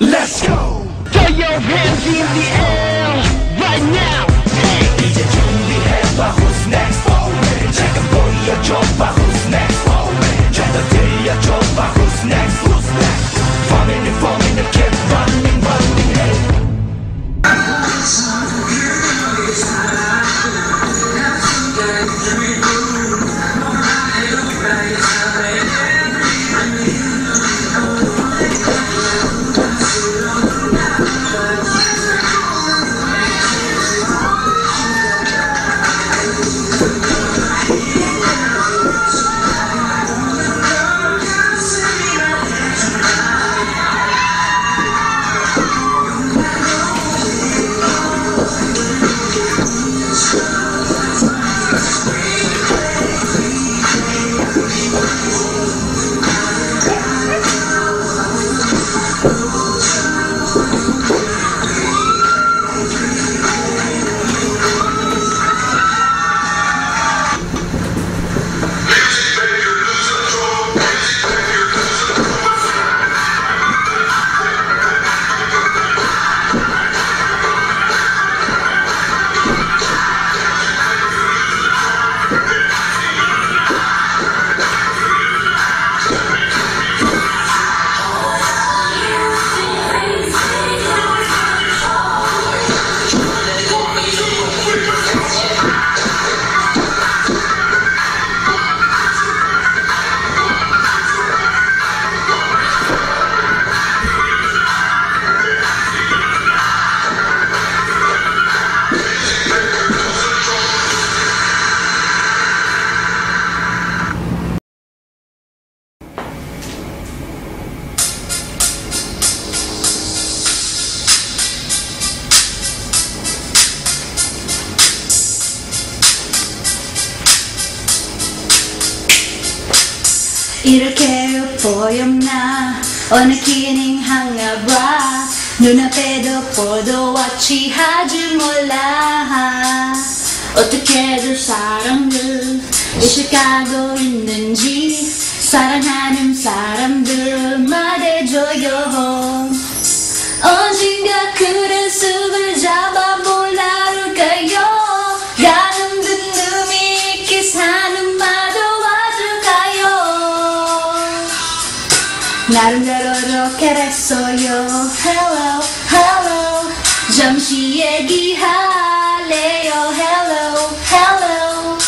Let's go! Throw your hands in the air right now. 이렇게 보였나? 어느 기능 한가봐. 눈앞에도 포도와 취하지 몰라. 어떻게 들 사람들 의식하고 있는 나름대로 로켓했어요. Hello, hello. 잠시 얘기할래요. Hello, hello.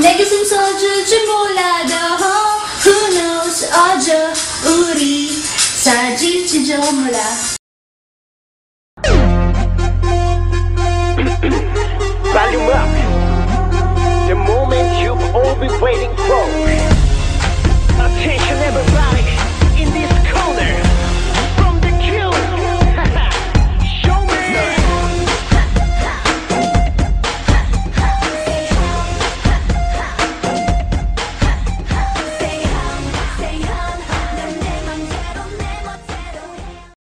내게 숨서줄지 몰라도 Who knows? 어저 우리 사라질지도 몰라